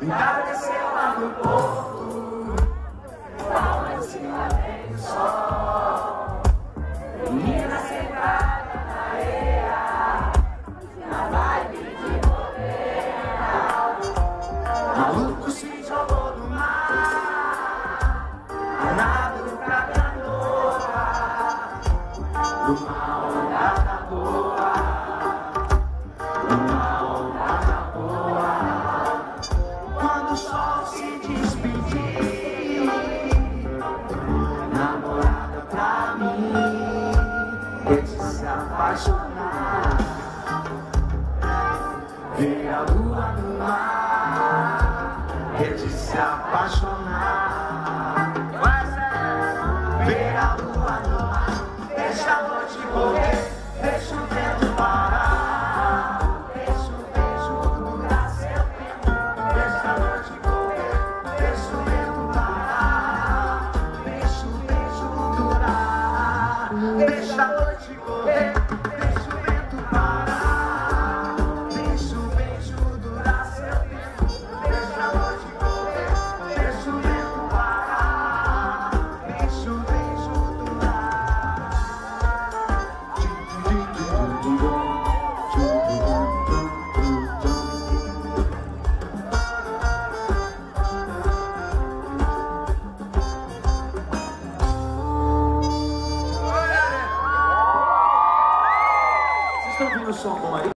Já desceu lá no porto, palmas de uma vez sol. Menina sentada na areia, na vibe de bobeira. Maluco se jogou no mar, danado pra canoa, numa onda da boa. de se apaixonar. Ver a lua no mar é de se apaixonar. Deixa eu te noite or something